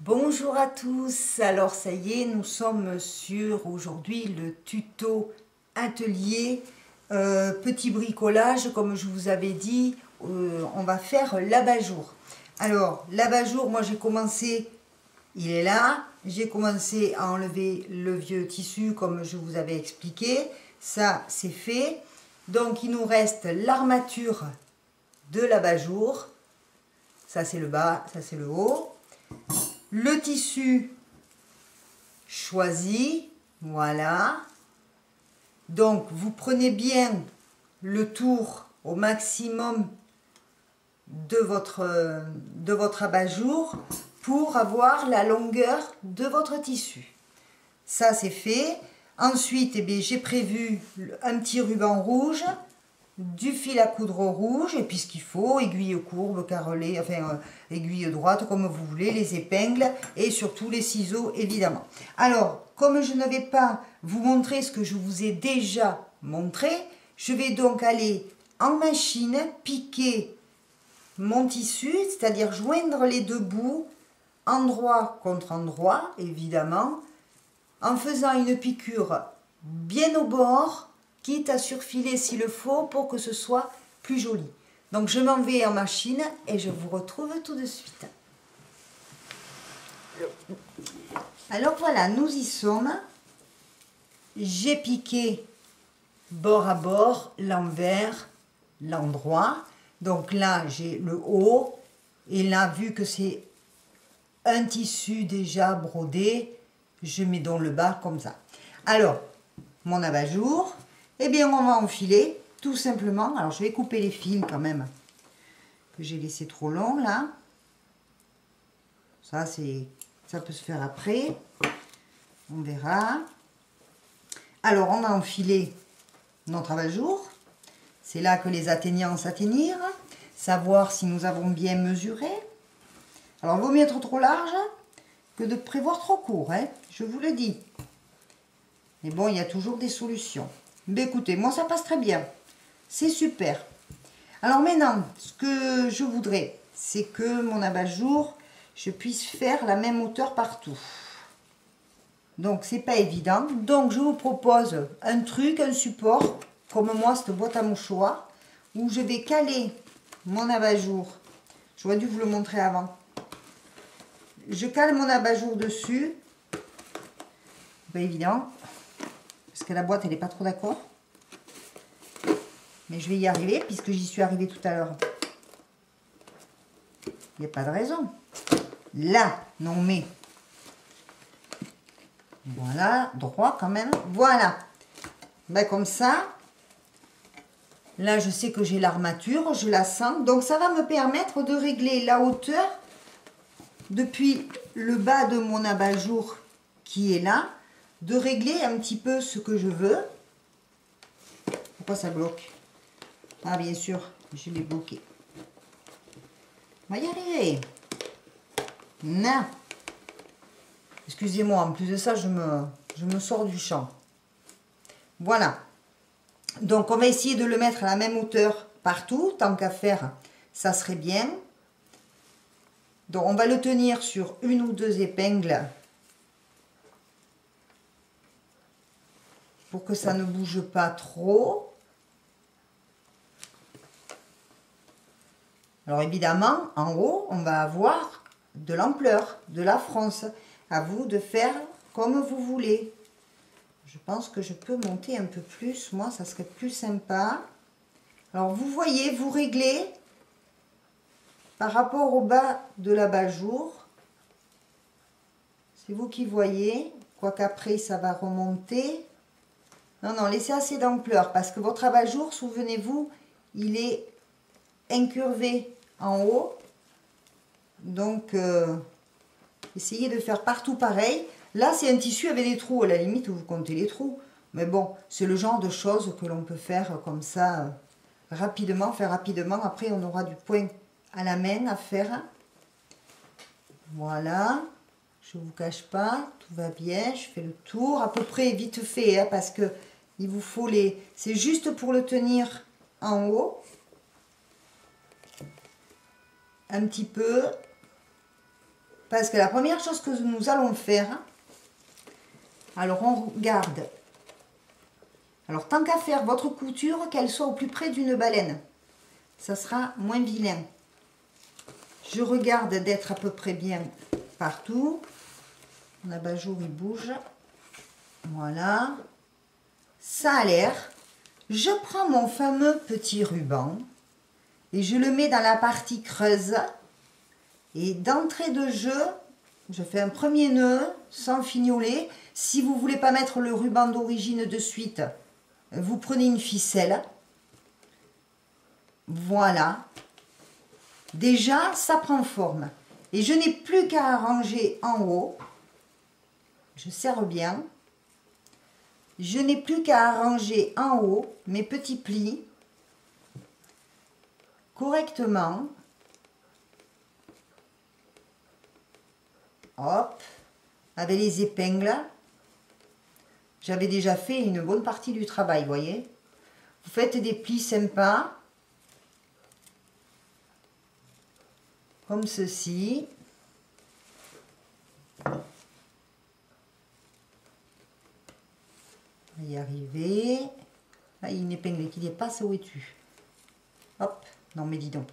Bonjour à tous, alors ça y est, nous sommes sur aujourd'hui le tuto atelier euh, petit bricolage, comme je vous avais dit, euh, on va faire l'abat-jour. Alors l'abat-jour, moi j'ai commencé, il est là, j'ai commencé à enlever le vieux tissu comme je vous avais expliqué, ça c'est fait. Donc il nous reste l'armature de l'abat-jour, ça c'est le bas, ça c'est le haut le tissu choisi, voilà. Donc, vous prenez bien le tour au maximum de votre, de votre abat-jour pour avoir la longueur de votre tissu. Ça, c'est fait. Ensuite, eh j'ai prévu un petit ruban rouge du fil à coudre rouge, et puis ce qu'il faut, aiguille courbe, carrelée, enfin euh, aiguille droite, comme vous voulez, les épingles, et surtout les ciseaux, évidemment. Alors, comme je ne vais pas vous montrer ce que je vous ai déjà montré, je vais donc aller en machine piquer mon tissu, c'est-à-dire joindre les deux bouts, endroit contre endroit, évidemment, en faisant une piqûre bien au bord, quitte à surfiler s'il le faut pour que ce soit plus joli. Donc je m'en vais en machine et je vous retrouve tout de suite. Alors voilà, nous y sommes. J'ai piqué bord à bord, l'envers, l'endroit. Donc là, j'ai le haut. Et là, vu que c'est un tissu déjà brodé, je mets donc le bas comme ça. Alors, mon abat-jour, eh bien, on va enfiler, tout simplement. Alors, je vais couper les fils quand même, que j'ai laissé trop long, là. Ça, c'est, ça peut se faire après. On verra. Alors, on va enfiler notre abat-jour. C'est là que les atteignants s'atteignirent. Savoir si nous avons bien mesuré. Alors, il vaut mieux être trop large que de prévoir trop court, hein, je vous le dis. Mais bon, il y a toujours des solutions. Mais écoutez, moi ça passe très bien. C'est super. Alors maintenant, ce que je voudrais, c'est que mon abat-jour, je puisse faire la même hauteur partout. Donc c'est pas évident. Donc je vous propose un truc, un support, comme moi cette boîte à mouchoirs, où je vais caler mon abat-jour. J'aurais dû vous le montrer avant. Je cale mon abat-jour dessus. Pas évident parce la boîte, elle n'est pas trop d'accord. Mais je vais y arriver, puisque j'y suis arrivée tout à l'heure. Il n'y a pas de raison. Là, non mais. Voilà, droit quand même. Voilà. Ben, comme ça. Là, je sais que j'ai l'armature, je la sens. Donc, ça va me permettre de régler la hauteur depuis le bas de mon abat-jour qui est là de régler un petit peu ce que je veux. Pourquoi ça bloque? Ah, bien sûr, je l'ai bloqué. On va y arriver. Non. Excusez-moi, en plus de ça, je me, je me sors du champ. Voilà. Donc, on va essayer de le mettre à la même hauteur partout. Tant qu'à faire, ça serait bien. Donc, on va le tenir sur une ou deux épingles pour que ça ne bouge pas trop. Alors évidemment, en haut, on va avoir de l'ampleur, de la France. À vous de faire comme vous voulez. Je pense que je peux monter un peu plus. Moi, ça serait plus sympa. Alors, vous voyez, vous réglez par rapport au bas de la bas-jour. C'est vous qui voyez. Quoiqu'après, ça va remonter. Non, non, laissez assez d'ampleur parce que votre abat-jour, souvenez-vous, il est incurvé en haut. Donc, euh, essayez de faire partout pareil. Là, c'est un tissu avec des trous. À la limite, vous comptez les trous. Mais bon, c'est le genre de choses que l'on peut faire comme ça, euh, rapidement, faire rapidement. Après, on aura du point à la main à faire. Voilà. Je ne vous cache pas, tout va bien. Je fais le tour, à peu près vite fait, hein, parce que il vous faut les... C'est juste pour le tenir en haut. Un petit peu. Parce que la première chose que nous allons faire, alors on regarde. Alors tant qu'à faire votre couture, qu'elle soit au plus près d'une baleine. Ça sera moins vilain. Je regarde d'être à peu près bien partout. Mon abat-jour, il bouge. Voilà. Ça a l'air. Je prends mon fameux petit ruban et je le mets dans la partie creuse. Et d'entrée de jeu, je fais un premier nœud sans fignoler. Si vous ne voulez pas mettre le ruban d'origine de suite, vous prenez une ficelle. Voilà. Déjà, ça prend forme. Et je n'ai plus qu'à arranger en haut. Je serre bien. Je n'ai plus qu'à arranger en haut mes petits plis correctement. Hop, avec les épingles. J'avais déjà fait une bonne partie du travail, voyez. Vous faites des plis sympas. Comme ceci. On va y arriver. Il y a une épingle qui dépasse, où es-tu Hop, non mais dis donc.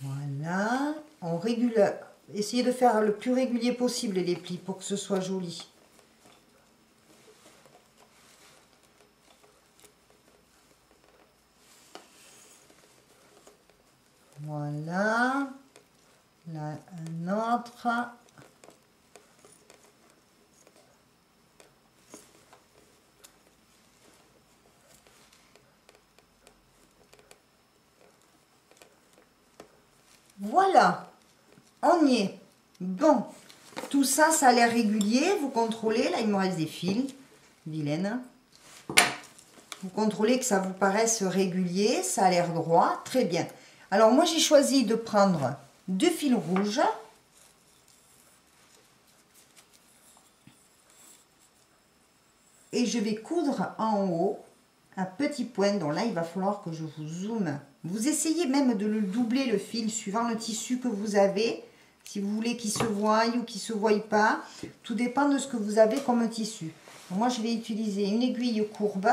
Voilà, on régule, essayez de faire le plus régulier possible les plis pour que ce soit joli. Voilà. Là, Voilà, on y est. Bon, tout ça, ça a l'air régulier. Vous contrôlez, là il me reste des fils, vilaine. Vous contrôlez que ça vous paraisse régulier, ça a l'air droit, très bien. Alors moi j'ai choisi de prendre deux fils rouges. Et je vais coudre en haut un petit point. Donc là, il va falloir que je vous zoome. Vous essayez même de le doubler le fil suivant le tissu que vous avez. Si vous voulez qu'il se voie ou qu'il ne se voie pas. Tout dépend de ce que vous avez comme tissu. moi, je vais utiliser une aiguille courbe.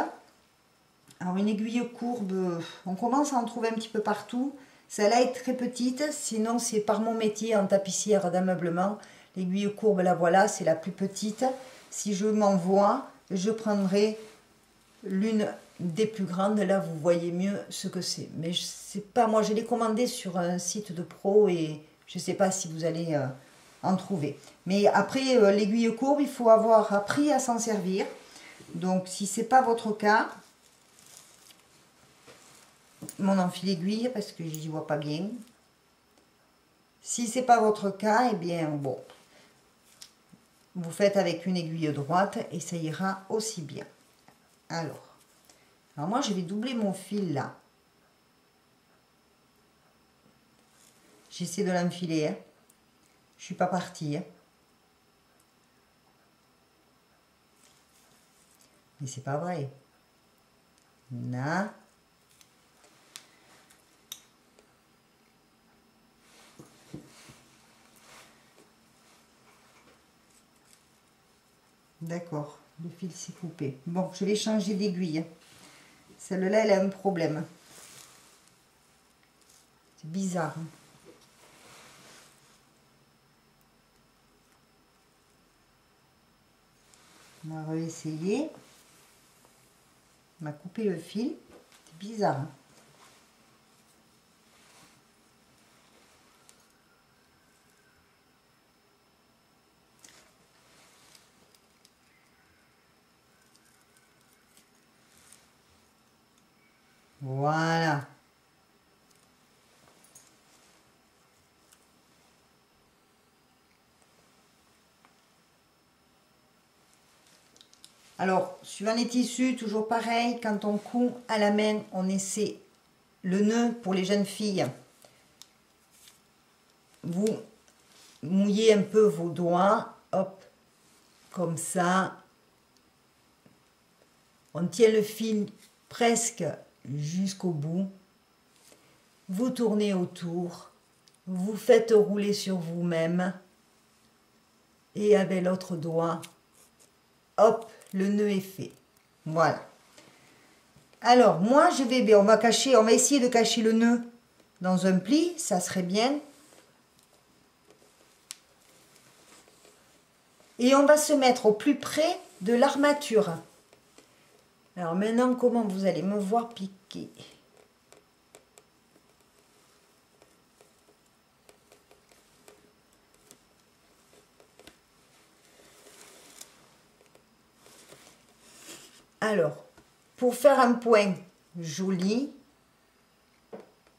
Alors, une aiguille courbe, on commence à en trouver un petit peu partout. Celle-là est très petite, sinon c'est par mon métier en tapissière d'ameublement. L'aiguille courbe, la voilà, c'est la plus petite. Si je m'envoie, je prendrai l'une des plus grandes. Là, vous voyez mieux ce que c'est. Mais je sais pas, moi je l'ai commandé sur un site de pro et je ne sais pas si vous allez euh, en trouver. Mais après, euh, l'aiguille courbe, il faut avoir appris à s'en servir. Donc, si ce n'est pas votre cas, mon enfil aiguille parce que je n'y vois pas bien. Si ce n'est pas votre cas, eh bien, bon, vous faites avec une aiguille droite et ça ira aussi bien. Alors, alors moi, je vais doubler mon fil là. J'essaie de l'enfiler. Hein. Je ne suis pas partie. Hein. Mais c'est pas vrai. D'accord, le fil s'est coupé. Bon, je vais changer d'aiguille. Celle-là, elle a un problème. C'est bizarre. On va réessayer. On m'a coupé le fil. C'est bizarre. Voilà. Alors, suivant les tissus, toujours pareil, quand on coud à la main, on essaie le nœud pour les jeunes filles. Vous mouillez un peu vos doigts, hop, comme ça. On tient le fil presque jusqu'au bout. Vous tournez autour, vous faites rouler sur vous-même et avec l'autre doigt, hop, le nœud est fait. Voilà. Alors, moi, je vais, on va cacher, on va essayer de cacher le nœud dans un pli, ça serait bien. Et on va se mettre au plus près de l'armature. Alors maintenant, comment vous allez me voir piquer? Alors, pour faire un point joli,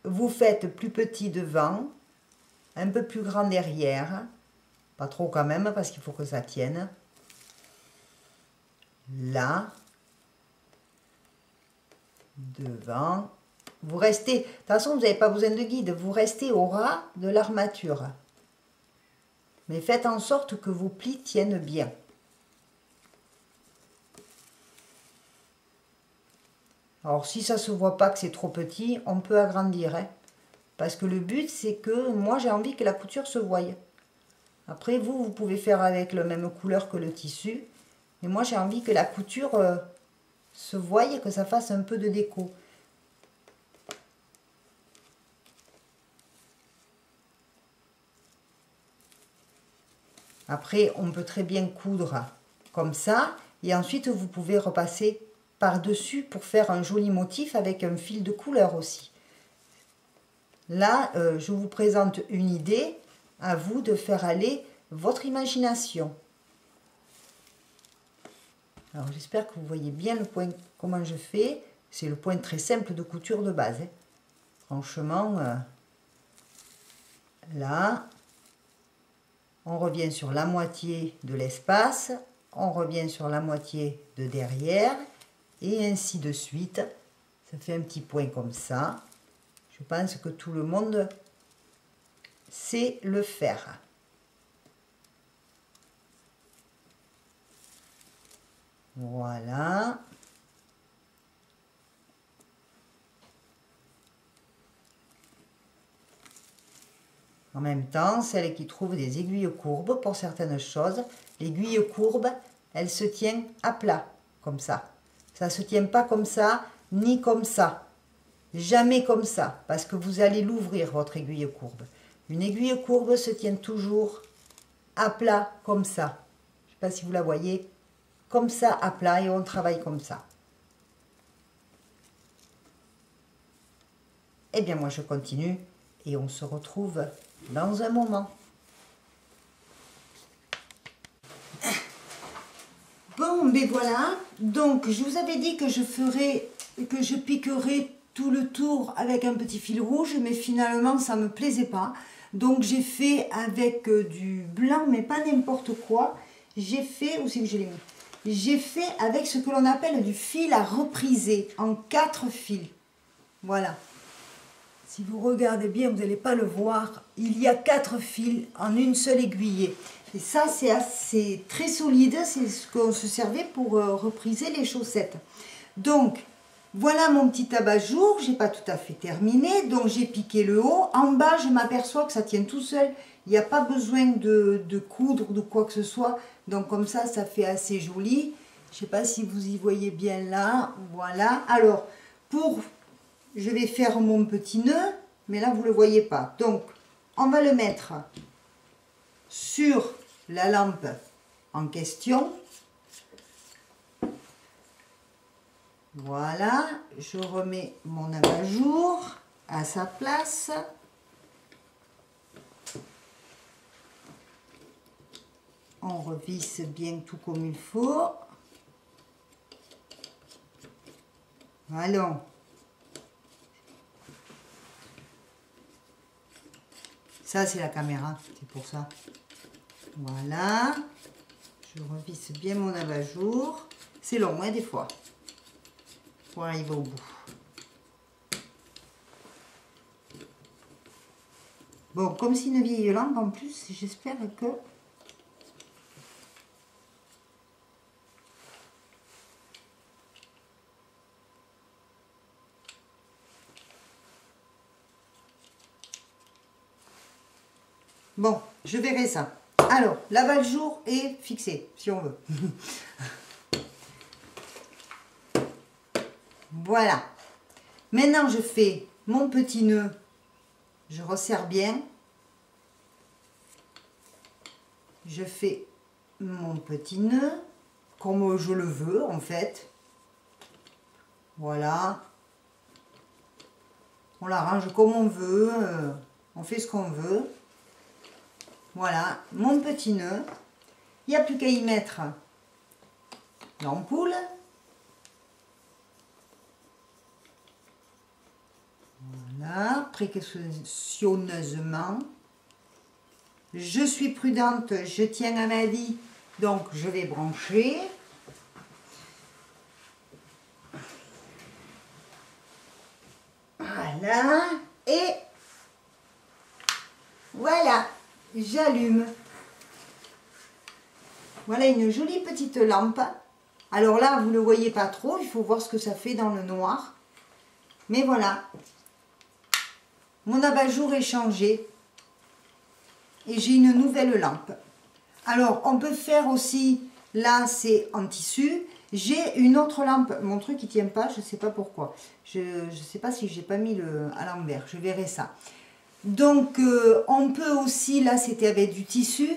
vous faites plus petit devant, un peu plus grand derrière, pas trop quand même parce qu'il faut que ça tienne. Là, devant. Vous restez, de toute façon, vous n'avez pas besoin de guide, vous restez au ras de l'armature. Mais faites en sorte que vos plis tiennent bien. Alors si ça ne se voit pas que c'est trop petit, on peut agrandir. Hein. parce que le but c'est que moi j'ai envie que la couture se voie. Après vous, vous pouvez faire avec la même couleur que le tissu. Mais moi j'ai envie que la couture euh, se voie et que ça fasse un peu de déco. Après, on peut très bien coudre comme ça. Et ensuite, vous pouvez repasser par-dessus pour faire un joli motif avec un fil de couleur aussi. Là, euh, je vous présente une idée, à vous de faire aller votre imagination. Alors j'espère que vous voyez bien le point, comment je fais. C'est le point très simple de couture de base. Hein. Franchement, euh, là, on revient sur la moitié de l'espace, on revient sur la moitié de derrière, et ainsi de suite. Ça fait un petit point comme ça. Je pense que tout le monde sait le faire. Voilà. En même temps, celle qui trouve des aiguilles courbes pour certaines choses, l'aiguille courbe, elle se tient à plat, comme ça. Ça ne se tient pas comme ça, ni comme ça. Jamais comme ça, parce que vous allez l'ouvrir, votre aiguille courbe. Une aiguille courbe se tient toujours à plat, comme ça. Je ne sais pas si vous la voyez. Comme ça, à plat, et on travaille comme ça. Eh bien, moi, je continue, et on se retrouve dans un moment. Bon, ben voilà. Donc, je vous avais dit que je ferais, que je piquerais tout le tour avec un petit fil rouge, mais finalement, ça ne me plaisait pas. Donc, j'ai fait avec euh, du blanc, mais pas n'importe quoi. J'ai fait, où c'est que je l'ai mis? J'ai fait avec ce que l'on appelle du fil à repriser, en quatre fils. Voilà. Si vous regardez bien, vous n'allez pas le voir. Il y a quatre fils en une seule aiguillée. Et ça, c'est assez très solide. C'est ce qu'on se servait pour euh, repriser les chaussettes. Donc, voilà mon petit abat-jour. J'ai pas tout à fait terminé. Donc, j'ai piqué le haut. En bas, je m'aperçois que ça tient tout seul. Il n'y a pas besoin de, de coudre ou de quoi que ce soit. Donc, comme ça, ça fait assez joli. Je sais pas si vous y voyez bien là. Voilà. Alors, pour... Je vais faire mon petit nœud. Mais là, vous ne le voyez pas. Donc, on va le mettre sur la lampe en question. Voilà, je remets mon abat-jour à sa place. On revisse bien tout comme il faut. Allons. Ça, c'est la caméra, c'est pour ça. Voilà. Je revisse bien mon abat-jour. C'est long, hein, des fois, arriver au bout. Bon, comme c'est une vieille lampe en plus, j'espère que... Bon, je verrai ça. Alors, l'aval-jour est fixé, si on veut. voilà. Maintenant, je fais mon petit nœud. Je resserre bien. Je fais mon petit nœud comme je le veux en fait. Voilà. On l'arrange comme on veut. On fait ce qu'on veut. Voilà, mon petit nœud. Il n'y a plus qu'à y mettre l'ampoule. Voilà, précautionneusement. Je suis prudente, je tiens à ma vie, donc je vais brancher. Voilà, et voilà j'allume. Voilà une jolie petite lampe. Alors là, vous ne le voyez pas trop, il faut voir ce que ça fait dans le noir. Mais voilà, mon abat-jour est changé et j'ai une nouvelle lampe. Alors, on peut faire aussi, là c'est en tissu, j'ai une autre lampe, mon truc il tient pas, je ne sais pas pourquoi. Je ne sais pas si j'ai pas mis le à l'envers, je verrai ça. Donc, euh, on peut aussi, là c'était avec du tissu,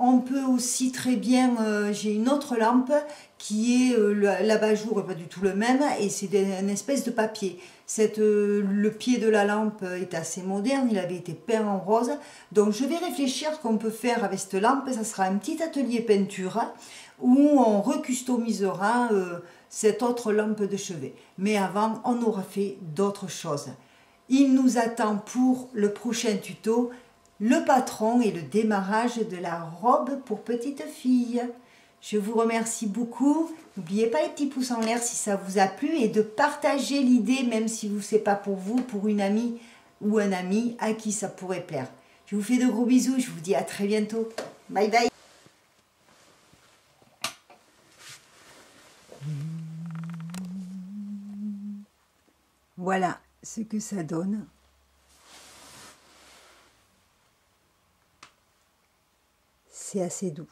on peut aussi très bien, euh, j'ai une autre lampe qui est, euh, l'abat-jour pas du tout le même, et c'est une espèce de papier. Cette, le pied de la lampe est assez moderne, il avait été peint en rose. Donc je vais réfléchir ce qu'on peut faire avec cette lampe, ça sera un petit atelier peinture où on recustomisera cette autre lampe de chevet. Mais avant, on aura fait d'autres choses. Il nous attend pour le prochain tuto le patron et le démarrage de la robe pour petite fille. Je vous remercie beaucoup. N'oubliez pas les petits pouces en l'air si ça vous a plu et de partager l'idée, même si vous n'est pas pour vous, pour une amie ou un ami à qui ça pourrait plaire. Je vous fais de gros bisous. Je vous dis à très bientôt. Bye bye. Voilà ce que ça donne. C'est assez doux.